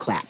clap.